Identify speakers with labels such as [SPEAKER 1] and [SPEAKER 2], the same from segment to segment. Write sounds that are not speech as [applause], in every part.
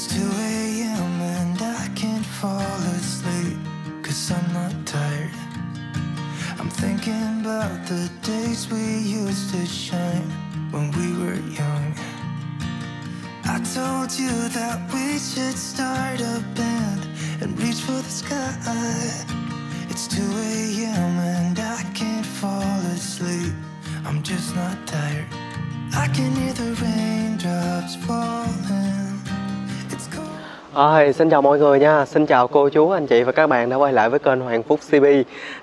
[SPEAKER 1] It's 2 a.m. and I can't fall asleep Cause I'm not tired I'm thinking about the days we used to shine when we were young I told you that we should start a band and reach for the sky It's 2 a.m. and I can't fall asleep I'm just not tired I can hear the raindrops cold À,
[SPEAKER 2] Ôi, xin chào mọi người nha, xin chào cô chú, anh chị và các bạn đã quay lại với kênh Hoàng Phúc CB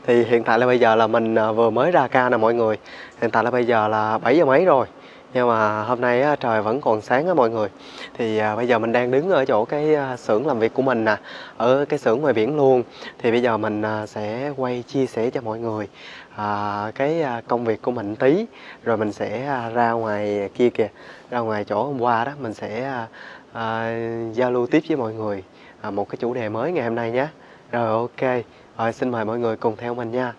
[SPEAKER 2] Thì hiện tại là bây giờ là mình à, vừa mới ra ca nè mọi người. Hiện tại là bây giờ là 7 giờ mấy rồi. Nhưng mà hôm nay á, trời vẫn còn sáng á mọi người. Thì à, bây giờ mình đang đứng ở chỗ cái à, xưởng làm việc của mình nè Ở cái xưởng ngoài biển luôn. Thì bây giờ mình à, sẽ quay chia sẻ cho mọi người à, cái à, công việc của mình tí. Rồi mình sẽ à, ra ngoài kia kìa Ra ngoài chỗ hôm qua đó mình sẽ à, à, giao lưu tiếp với mọi người. À, một cái chủ đề mới ngày hôm nay nhé. Rồi ok. Rồi xin mời mọi người cùng theo mình nha.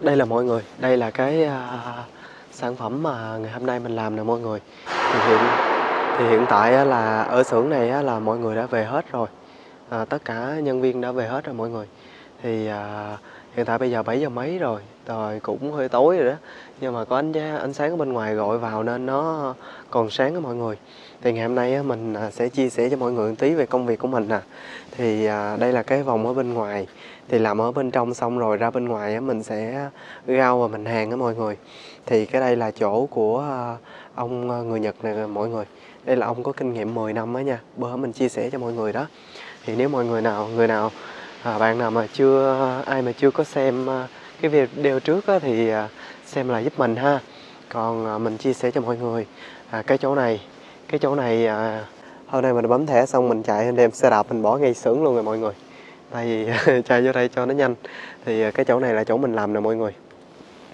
[SPEAKER 2] Đây là mọi người. Đây là cái à, sản phẩm mà ngày hôm nay mình làm nè mọi người. Thì hiện thì hiện tại là ở xưởng này là mọi người đã về hết rồi. À, tất cả nhân viên đã về hết rồi mọi người. Thì à, hiện tại bây giờ 7 giờ mấy rồi. Rồi cũng hơi tối rồi đó. Nhưng mà có ánh ánh sáng ở bên ngoài gọi vào nên nó còn sáng đó mọi người thì ngày hôm nay mình à, sẽ chia sẻ cho mọi người một tí về công việc của mình nè. Thì à, đây là cái vòng ở bên ngoài. Thì làm ở bên trong xong rồi ra bên ngoài mình sẽ gao và mình hàng á mọi người. Thì cái đây là chỗ của à, ông người Nhật này mọi người. Đây là ông có kinh nghiệm 10 năm á nha. Bữa mình chia sẻ cho mọi người đó. Thì nếu mọi người nào người nào à, bạn nào mà chưa ai mà chưa có xem cái video trước á, thì xem lại giúp mình ha. Còn mình chia sẻ cho mọi người à, cái chỗ này cái chỗ này à, hôm nay mình bấm thẻ xong mình chạy đem xe đạp mình bỏ ngay xưởng luôn rồi mọi người. Tại vì [laughs] chạy vô đây cho nó nhanh. Thì à, cái chỗ này là chỗ mình làm nè mọi người.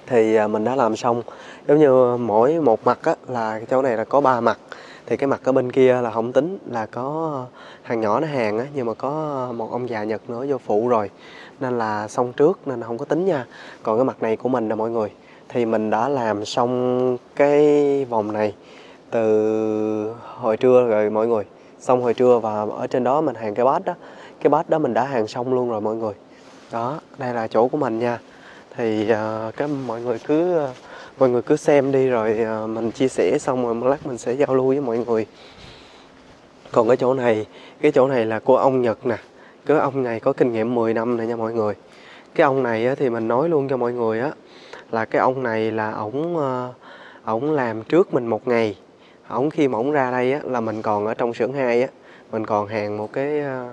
[SPEAKER 2] Thì à, mình đã làm xong. Giống như mỗi một mặt á, là cái chỗ này là có ba mặt. Thì cái mặt ở bên kia là không tính là có hàng nhỏ nó hàng á nhưng mà có một ông già Nhật nữa vô phụ rồi. Nên là xong trước nên là không có tính nha. Còn cái mặt này của mình nè mọi người. Thì mình đã làm xong cái vòng này từ hồi trưa rồi mọi người. Xong hồi trưa và ở trên đó mình hàng cái bát đó. Cái bát đó mình đã hàng xong luôn rồi mọi người. Đó đây là chỗ của mình nha. Thì uh, cái mọi người cứ uh, mọi người cứ xem đi rồi uh, mình chia sẻ xong rồi một lát mình sẽ giao lưu với mọi người. Còn cái chỗ này cái chỗ này là của ông Nhật nè. Cái ông này có kinh nghiệm 10 năm này nha mọi người. Cái ông này á, thì mình nói luôn cho mọi người á là cái ông này là ổng ổng làm trước mình một ngày ổng khi mà ổng ra đây á, là mình còn ở trong xưởng 2 á. Mình còn hàng một cái ờ,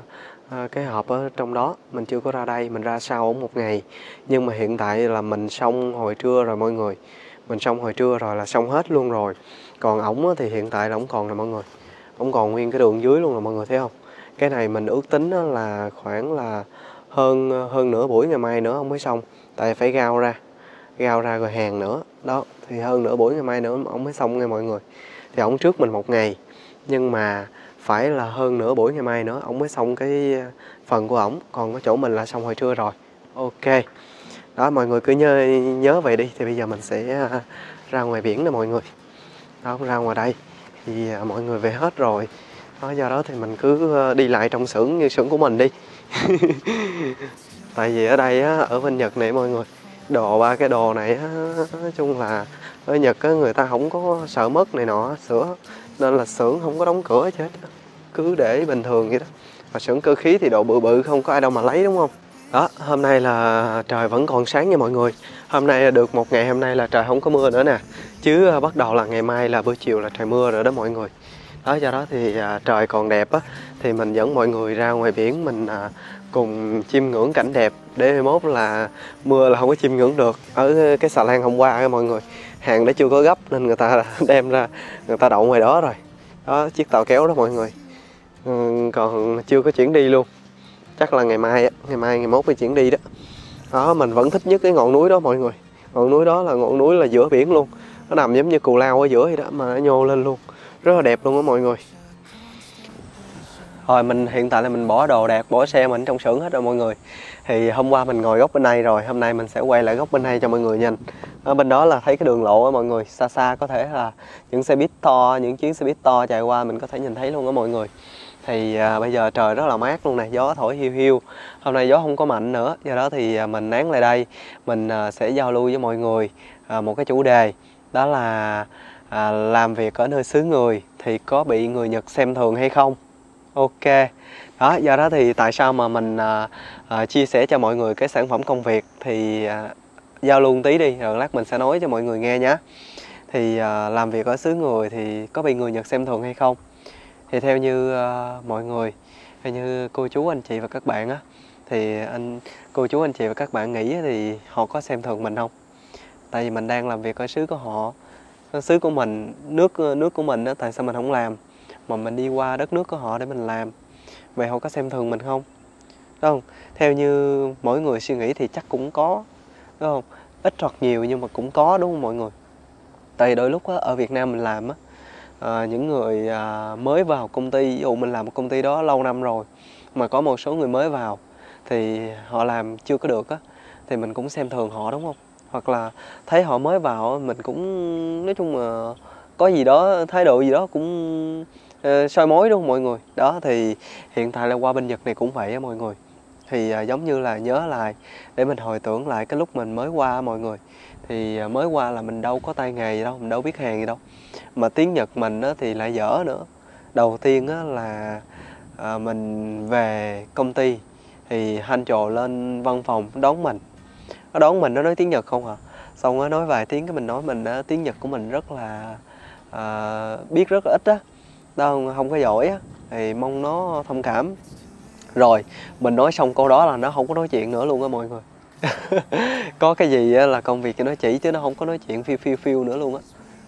[SPEAKER 2] ờ, cái hộp ở trong đó. Mình chưa có ra đây, mình ra sau ổng một ngày. Nhưng mà hiện tại là mình xong hồi trưa rồi mọi người. Mình xong hồi trưa rồi là xong hết luôn rồi. Còn ổng thì hiện tại là ổng còn nè mọi người. Ổng còn nguyên cái đường dưới luôn là mọi người, thấy không? Cái này mình ước tính là khoảng là hơn hơn nửa buổi ngày mai nữa ông mới xong. Tại phải gao ra gao ra rồi hàng nữa. Đó, thì hơn nửa buổi ngày mai nữa ông mới xong nha mọi người thì ổng trước mình một ngày. Nhưng mà phải là hơn nửa buổi ngày mai nữa ổng mới xong cái phần của ổng. Còn cái chỗ mình là xong hồi trưa rồi. Ok. Đó mọi người cứ nhớ nhớ vậy đi. Thì bây giờ mình sẽ à, ra ngoài biển nè mọi người. Đó ra ngoài đây. Thì à, mọi người về hết rồi. Đó, do đó thì mình cứ à, đi lại trong xưởng như xưởng của mình đi. [laughs] Tại vì ở đây á, ở bên Nhật này mọi người đồ ba cái đồ này á, nói chung là ở Nhật á, người ta không có sợ mất này nọ sửa. Nên là xưởng không có đóng cửa chết cứ để bình thường vậy đó. Và xưởng cơ khí thì độ bự bự không có ai đâu mà lấy đúng không? Đó hôm nay là trời vẫn còn sáng nha mọi người. Hôm nay là được một ngày hôm nay là trời không có mưa nữa nè. Chứ à, bắt đầu là ngày mai là buổi chiều là trời mưa rồi đó mọi người. Đó do đó thì à, trời còn đẹp á thì mình dẫn mọi người ra ngoài biển mình à, cùng chiêm ngưỡng cảnh đẹp. Để mốt là mưa là không có chiêm ngưỡng được. Ở cái xà lan hôm qua á mọi người hàng đã chưa có gấp nên người ta [laughs] đem ra người ta đậu ngoài đó rồi. Đó chiếc tàu kéo đó mọi người. Ừ, còn chưa có chuyển đi luôn. Chắc là ngày mai á ngày mai ngày mốt mới chuyển đi đó. Đó mình vẫn thích nhất cái ngọn núi đó mọi người. Ngọn núi đó là ngọn núi là giữa biển luôn. Nó nằm giống như cù lao ở giữa vậy đó mà nó nhô lên luôn. Rất là đẹp luôn á mọi người. Rồi mình hiện tại là mình bỏ đồ đạc bỏ xe mình trong xưởng hết rồi mọi người. Thì hôm qua mình ngồi góc bên này rồi hôm nay mình sẽ quay lại góc bên này cho mọi người nhìn ở bên đó là thấy cái đường lộ á mọi người xa xa có thể là những xe buýt to những chuyến xe buýt to chạy qua mình có thể nhìn thấy luôn á mọi người. Thì à, bây giờ trời rất là mát luôn này gió thổi hiu hiu. Hôm nay gió không có mạnh nữa do đó thì à, mình nán lại đây mình à, sẽ giao lưu với mọi người à, một cái chủ đề đó là à, làm việc ở nơi xứ người thì có bị người Nhật xem thường hay không? Ok. Đó do đó thì tại sao mà mình à, à, chia sẻ cho mọi người cái sản phẩm công việc thì à, giao lưu một tí đi rồi lát mình sẽ nói cho mọi người nghe nhé thì à, làm việc ở xứ người thì có bị người Nhật xem thường hay không? Thì theo như uh, mọi người hay như cô chú anh chị và các bạn á thì anh cô chú anh chị và các bạn nghĩ thì họ có xem thường mình không? Tại vì mình đang làm việc ở xứ của họ. Xứ của mình nước nước của mình á tại sao mình không làm? Mà mình đi qua đất nước của họ để mình làm. Vậy họ có xem thường mình không? Đúng không? Theo như mỗi người suy nghĩ thì chắc cũng có đúng không? Ít hoặc nhiều nhưng mà cũng có đúng không mọi người? Tại vì đôi lúc á, ở Việt Nam mình làm á à, những người à, mới vào công ty ví dụ mình làm một công ty đó lâu năm rồi mà có một số người mới vào thì họ làm chưa có được á thì mình cũng xem thường họ đúng không? Hoặc là thấy họ mới vào mình cũng nói chung là có gì đó thái độ gì đó cũng uh, soi mối đúng không mọi người? Đó thì hiện tại là qua bên nhật này cũng vậy á mọi người thì à, giống như là nhớ lại, để mình hồi tưởng lại cái lúc mình mới qua mọi người. Thì à, mới qua là mình đâu có tay nghề gì đâu, mình đâu biết hàng gì đâu. Mà tiếng Nhật mình thì lại dở nữa. Đầu tiên là à, mình về công ty thì hanh trồ lên văn phòng đón mình. Nó đón mình, nó nói tiếng Nhật không à? Xong nó nói vài tiếng cái mình nói mình tiếng Nhật của mình rất là biết rất là ít á. Đâu không có giỏi á, thì mong nó thông cảm rồi mình nói xong câu đó là nó không có nói chuyện nữa luôn á mọi người. [laughs] Có cái gì á, là công việc cho nó chỉ chứ nó không có nói chuyện phiêu phiêu phiêu nữa luôn á.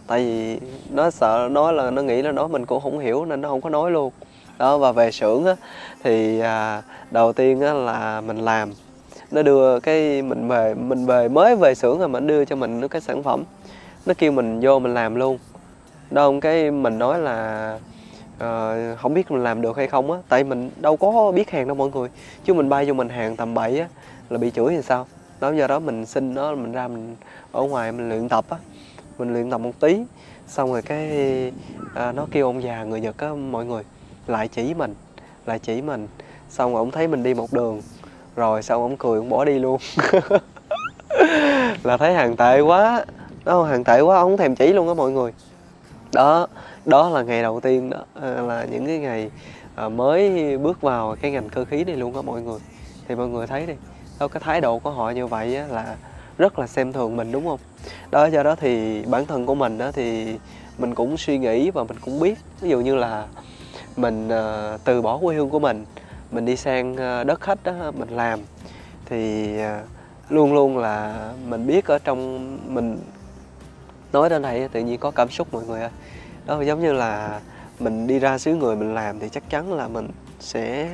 [SPEAKER 2] Tại vì nó sợ nói là nó nghĩ là nói mình cũng không hiểu nên nó không có nói luôn. Đó và về xưởng á thì à, đầu tiên á là mình làm. Nó đưa cái mình về mình về mới về xưởng rồi nó đưa cho mình cái sản phẩm. Nó kêu mình vô mình làm luôn. Đâu cái mình nói là uh, không biết mình làm được hay không á tại mình đâu có biết hàng đâu mọi người. Chứ mình bay vô mình hàng tầm bậy á là bị chửi thì sao? Đó do đó mình xin nó mình ra mình ở ngoài mình luyện tập á. Mình luyện tập một tí xong rồi cái uh, nó kêu ông già người nhật á mọi người lại chỉ mình lại chỉ mình. Xong rồi ông thấy mình đi một đường rồi xong ông cười ông bỏ đi luôn. [laughs] Là thấy hàng tệ quá đó hàng tệ quá ông thèm chỉ luôn á mọi người đó đó là ngày đầu tiên đó. Ờ, là những cái ngày ờ, mới bước vào cái ngành cơ khí này luôn á mọi người. Thì mọi người thấy đi đâu cái thái độ của họ như vậy á, là rất là xem thường mình đúng không? Đó do đó thì bản thân của mình đó thì mình cũng suy nghĩ và mình cũng biết. Ví dụ như là mình uh, từ bỏ quê hương của mình mình đi sang uh, đất khách đó mình làm thì uh, luôn luôn là mình biết ở trong mình nói đến đây tự nhiên có cảm xúc mọi người ơi. Đó, giống như là mình đi ra xứ người mình làm thì chắc chắn là mình sẽ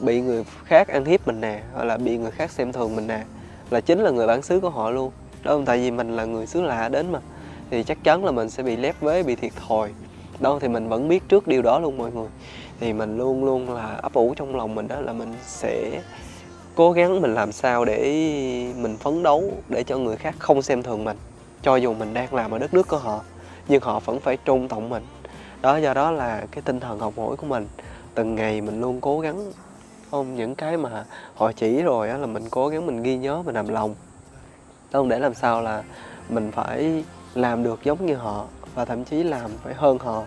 [SPEAKER 2] bị người khác ăn hiếp mình nè, hoặc là bị người khác xem thường mình nè. Là chính là người bản xứ của họ luôn. Đó không tại vì mình là người xứ lạ đến mà, thì chắc chắn là mình sẽ bị lép vế, bị thiệt thòi. Đâu thì mình vẫn biết trước điều đó luôn mọi người. Thì mình luôn luôn là ấp ủ trong lòng mình đó là mình sẽ cố gắng mình làm sao để mình phấn đấu để cho người khác không xem thường mình cho dù mình đang làm ở đất nước của họ nhưng họ vẫn phải trung trọng mình. Đó do đó là cái tinh thần học hỏi của mình. Từng ngày mình luôn cố gắng. Không những cái mà họ chỉ rồi á là mình cố gắng mình ghi nhớ mình làm lòng. Không để làm sao là mình phải làm được giống như họ và thậm chí làm phải hơn họ.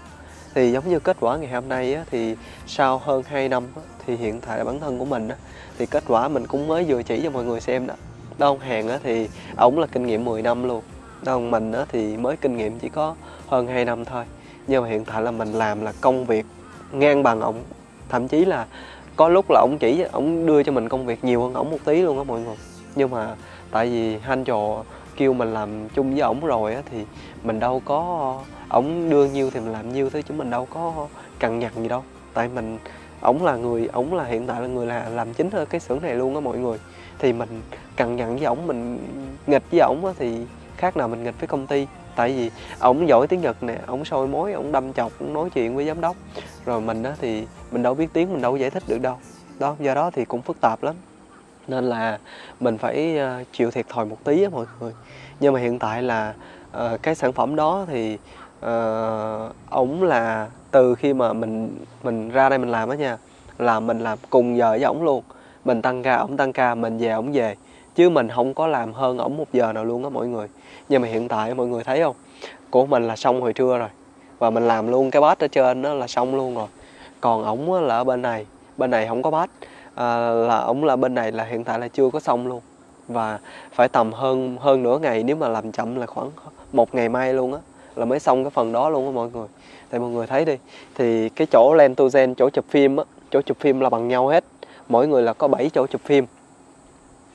[SPEAKER 2] Thì giống như kết quả ngày hôm nay á, thì sau hơn 2 năm á, thì hiện tại là bản thân của mình á, thì kết quả mình cũng mới vừa chỉ cho mọi người xem đó. Đông Hàng á, thì ổng là kinh nghiệm 10 năm luôn. Đông mình á, thì mới kinh nghiệm chỉ có hơn 2 năm thôi. Nhưng mà hiện tại là mình làm là công việc ngang bằng ổng. Thậm chí là có lúc là ổng chỉ ổng đưa cho mình công việc nhiều hơn ổng một tí luôn á mọi người. Nhưng mà tại vì han trò kêu mình làm chung với ổng rồi á thì mình đâu có ổng đưa nhiêu thì mình làm nhiêu thôi chứ mình đâu có cằn nhằn gì đâu. Tại mình ổng là người ổng là hiện tại là người là làm chính cái xưởng này luôn á mọi người. Thì mình cằn nhằn với ổng mình nghịch với ổng á thì khác nào mình nghịch với công ty. Tại vì ổng giỏi tiếng nhật nè ổng soi mối ổng đâm chọc ổng nói chuyện với giám đốc. Rồi mình á thì mình đâu biết tiếng mình đâu giải thích được đâu. Đó do đó thì cũng phức tạp lắm. Nên là mình phải ờ, chịu thiệt thòi một tí á mọi người. Nhưng mà hiện tại là uh, cái sản phẩm đó thì uh, ổng là từ khi mà mình mình ra đây mình làm á nha là mình làm cùng giờ với ổng luôn. Mình tăng ca ổng tăng ca mình về ổng về chứ mình không có làm hơn ổng một giờ nào luôn á mọi người. Nhưng mà hiện tại mọi người thấy không? Của mình là xong hồi trưa rồi. Và mình làm luôn cái bát ở trên đó là xong luôn rồi. Còn ổng là ở bên này. Bên này không có bát. À, là ổng là bên này là hiện tại là chưa có xong luôn. Và phải tầm hơn hơn nửa ngày nếu mà làm chậm là khoảng một ngày mai luôn á là mới xong cái phần đó luôn á mọi người. Tại mọi người thấy đi thì cái chỗ lentogen chỗ chụp phim á chỗ chụp phim là bằng nhau hết. Mỗi người là có 7 chỗ chụp phim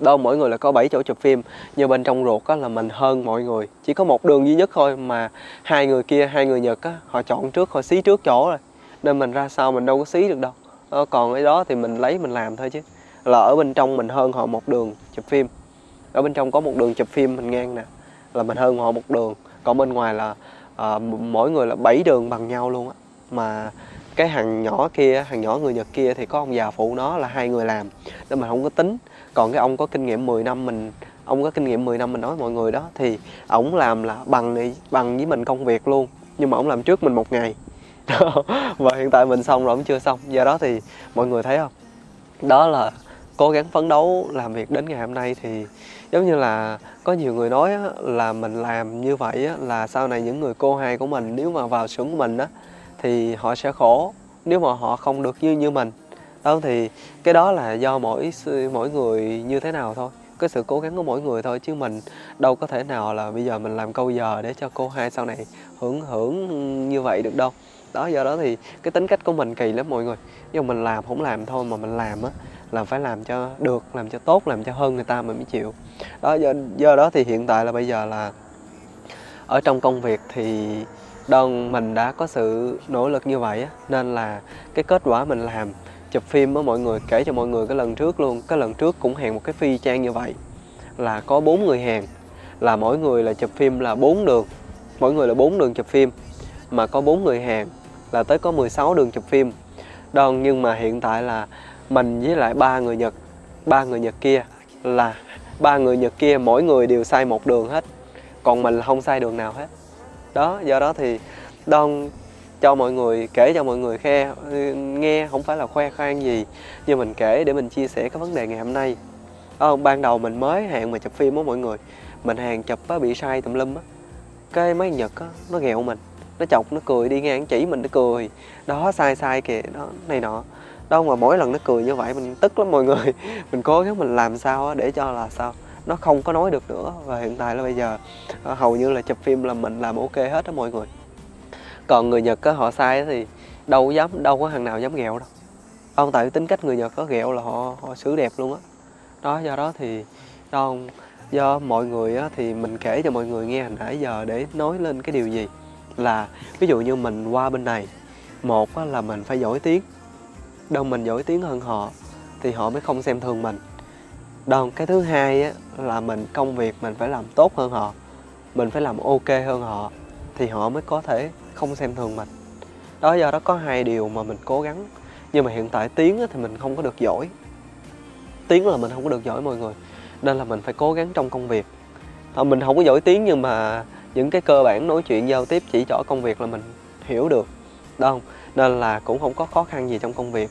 [SPEAKER 2] đó mỗi người là có 7 chỗ chụp phim nhưng bên trong ruột á là mình hơn mọi người. Chỉ có một đường duy nhất thôi mà hai người kia hai người nhật á họ chọn trước họ xí trước chỗ rồi. Nên mình ra sau mình đâu có xí được đâu. Đó, còn cái đó thì mình lấy mình làm thôi chứ. Là ở bên trong mình hơn họ một đường chụp phim. Ở bên trong có một đường chụp phim mình ngang nè là mình hơn họ một đường. Còn bên ngoài là à, mỗi người là 7 đường bằng nhau luôn á. Mà cái hàng nhỏ kia hàng nhỏ người nhật kia thì có ông già phụ nó là hai người làm. Nên mình không có tính còn cái ông có kinh nghiệm 10 năm mình ông có kinh nghiệm 10 năm mình nói mọi người đó thì ổng làm là bằng bằng với mình công việc luôn. Nhưng mà ổng làm trước mình một ngày. [laughs] Và hiện tại mình xong rồi ổng chưa xong. Do đó thì mọi người thấy không? Đó là cố gắng phấn đấu làm việc đến ngày hôm nay thì giống như là có nhiều người nói á, là mình làm như vậy á, là sau này những người cô hai của mình nếu mà vào xưởng của mình á thì họ sẽ khổ. Nếu mà họ không được như như mình đó thì cái đó là do mỗi mỗi người như thế nào thôi. Cái sự cố gắng của mỗi người thôi chứ mình đâu có thể nào là bây giờ mình làm câu giờ để cho cô hai sau này hưởng hưởng như vậy được đâu. Đó do đó thì cái tính cách của mình kỳ lắm mọi người. Nhưng mình làm không làm thôi mà mình làm á là phải làm cho được làm cho tốt làm cho hơn người ta mình mới chịu. Đó do, do đó thì hiện tại là bây giờ là ở trong công việc thì đơn mình đã có sự nỗ lực như vậy á nên là cái kết quả mình làm chụp phim với mọi người kể cho mọi người cái lần trước luôn. Cái lần trước cũng hẹn một cái phi trang như vậy, là có bốn người hẹn là mỗi người là chụp phim là bốn đường. Mỗi người là bốn đường chụp phim. Mà có bốn người hẹn là tới có 16 đường chụp phim. Đơn nhưng mà hiện tại là mình với lại ba người nhật, ba người nhật kia là, ba người nhật kia mỗi người đều sai một đường hết. Còn mình là không sai đường nào hết. Đó, do đó thì đơn cho mọi người kể cho mọi người khe nghe không phải là khoe khoang gì nhưng mình kể để mình chia sẻ cái vấn đề ngày hôm nay. Đó, ban đầu mình mới hẹn mà chụp phim á mọi người. Mình hàng chụp á bị sai tùm lum á. Cái mấy nhật á nó ghẹo mình. Nó chọc nó cười đi ngang chỉ mình nó cười. Đó sai sai kìa đó này nọ. Đâu mà mỗi lần nó cười như vậy mình tức lắm mọi người. [laughs] Mình cố gắng mình làm sao để cho là sao nó không có nói được nữa. Và hiện tại là bây giờ ờ, hầu như là chụp phim là mình làm ok hết đó mọi người còn người nhật á họ sai thì đâu có dám đâu có thằng nào dám ghẹo đâu. Không tại tính cách người nhật có ghẹo là họ họ xử đẹp luôn á. Đó. đó do đó thì do do mọi người á, thì mình kể cho mọi người nghe hồi nãy giờ để nói lên cái điều gì. Là ví dụ như mình qua bên này một á, là mình phải giỏi tiếng. Đâu mình giỏi tiếng hơn họ thì họ mới không xem thường mình. Đâu cái thứ hai á, là mình công việc mình phải làm tốt hơn họ mình phải làm ok hơn họ thì họ mới có thể không xem thường mình. Đó, do đó có hai điều mà mình cố gắng, nhưng mà hiện tại tiếng thì mình không có được giỏi. Tiếng là mình không có được giỏi mọi người, nên là mình phải cố gắng trong công việc. Mình không có giỏi tiếng nhưng mà những cái cơ bản nói chuyện, giao tiếp, chỉ rõ công việc là mình hiểu được đó không? Nên là cũng không có khó khăn gì trong công việc.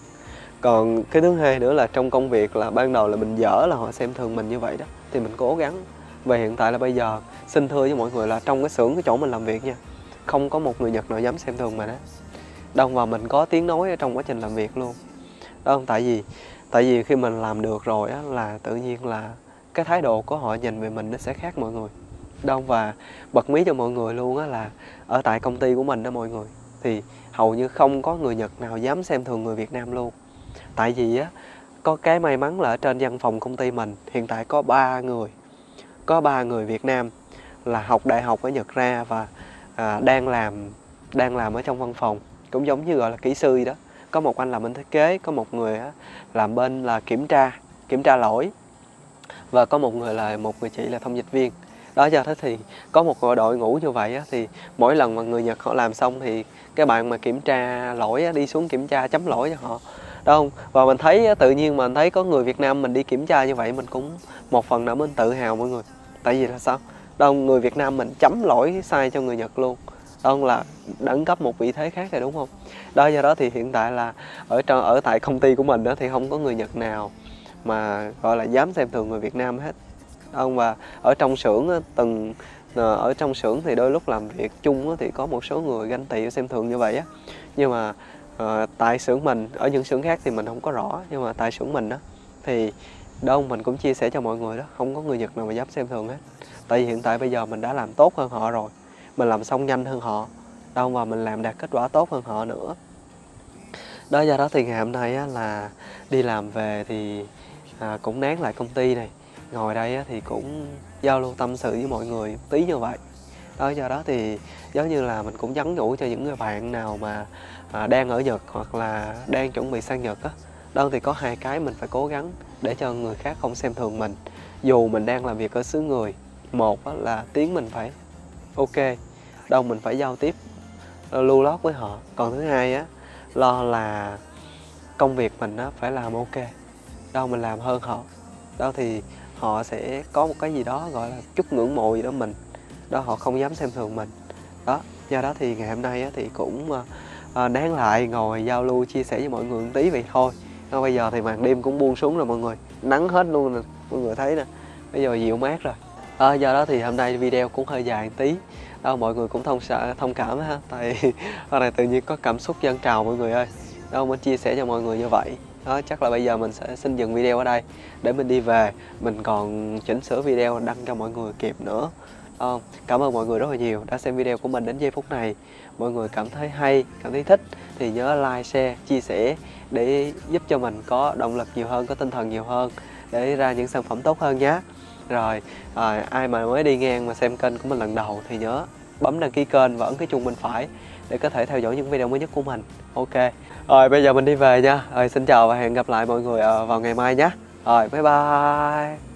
[SPEAKER 2] Còn cái thứ hai nữa là trong công việc là ban đầu là mình dở là họ xem thường mình như vậy đó, thì mình cố gắng. Và hiện tại là bây giờ, xin thưa với mọi người là trong cái xưởng, cái chỗ mình làm việc nha không có một người nhật nào dám xem thường mình á đông và mình có tiếng nói ở trong quá trình làm việc luôn. Đó không? Tại vì tại vì khi mình làm được rồi á là tự nhiên là cái thái độ của họ nhìn về mình nó sẽ khác mọi người. Đông và bật mí cho mọi người luôn á là ở tại công ty của mình đó mọi người, thì hầu như không có người Nhật nào dám xem thường người Việt Nam luôn. Tại vì á, có cái may mắn là ở trên văn phòng công ty mình hiện tại có ba người. Có ba người Việt Nam là học đại học ở Nhật ra và à, đang làm đang làm ở trong văn phòng. Cũng giống như gọi là kỹ sư đó. Có một anh làm bên thiết kế có một người á, làm bên là kiểm tra kiểm tra lỗi. Và có một người là một người chị là thông dịch viên. Đó giờ thế thì có một đội ngũ như vậy á, thì mỗi lần mà người Nhật họ làm xong thì cái bạn mà kiểm tra lỗi á, đi xuống kiểm tra chấm lỗi cho họ. Đó không? Và mình thấy á, tự nhiên mình thấy có người Việt Nam mình đi kiểm tra như vậy mình cũng một phần nào mình tự hào mọi người. Tại vì là sao? Đâu, người Việt Nam mình chấm lỗi sai cho người Nhật luôn. Ông là đẳng cấp một vị thế khác rồi, đúng không? Đó, do đó thì hiện tại là ở trong, ở tại công ty của mình đó thì không có người Nhật nào mà, gọi là, dám xem thường người Việt Nam hết. Ông, và ở trong xưởng từng ờ, ở trong xưởng thì đôi lúc làm việc chung thì có một số người ganh tị xem thường như vậy á. Nhưng mà ờ, tại xưởng mình, ở những xưởng khác thì mình không có rõ, nhưng mà tại xưởng mình đó thì đâu mình cũng chia sẻ cho mọi người đó, không có người Nhật nào mà dám xem thường hết tại vì hiện tại bây giờ mình đã làm tốt hơn họ rồi. Mình làm xong nhanh hơn họ. Đâu mà mình làm đạt kết quả tốt hơn họ nữa. Đó do đó thì ngày hôm nay á, là đi làm về thì à, cũng nán lại công ty này. Ngồi đây á, thì cũng giao lưu tâm sự với mọi người tí như vậy. Đó do đó thì giống như là mình cũng nhắn nhủ cho những người bạn nào mà à, đang ở Nhật hoặc là đang chuẩn bị sang Nhật á. Đâu thì có hai cái mình phải cố gắng để cho người khác không xem thường mình dù mình đang làm việc ở xứ người một là tiếng mình phải ok đâu mình phải giao tiếp lưu lót với họ. Còn thứ hai á lo là công việc mình á phải làm ok đâu mình làm hơn họ đâu thì họ sẽ có một cái gì đó gọi là chút ngưỡng mộ gì đó mình đó họ không dám xem thường mình. Đó do đó thì ngày hôm nay á, thì cũng à, lại ngồi giao lưu chia sẻ với mọi người một tí vậy thôi. Đó, bây giờ thì màn đêm cũng buông xuống rồi mọi người nắng hết luôn nè mọi người thấy nè. Bây giờ dịu mát rồi à, do đó thì hôm nay video cũng hơi dài một tí. Đó mọi người cũng thông sợ thông cảm ha. Tại [laughs] hôm nay tự nhiên có cảm xúc dân trào mọi người ơi. Đâu mình chia sẻ cho mọi người như vậy. Đó chắc là bây giờ mình sẽ xin dừng video ở đây. Để mình đi về mình còn chỉnh sửa video đăng cho mọi người kịp nữa. Ờ, cảm ơn mọi người rất là nhiều đã xem video của mình đến giây phút này. Mọi người cảm thấy hay cảm thấy thích thì nhớ like share chia sẻ để giúp cho mình có động lực nhiều hơn có tinh thần nhiều hơn để ra những sản phẩm tốt hơn nhé rồi à, ai mà mới đi ngang mà xem kênh của mình lần đầu thì nhớ bấm đăng ký kênh và ấn cái chuông bên phải để có thể theo dõi những video mới nhất của mình. Ok. Rồi bây giờ mình đi về nha. Rồi xin chào và hẹn gặp lại mọi người à, vào ngày mai nhé. Rồi bye bye.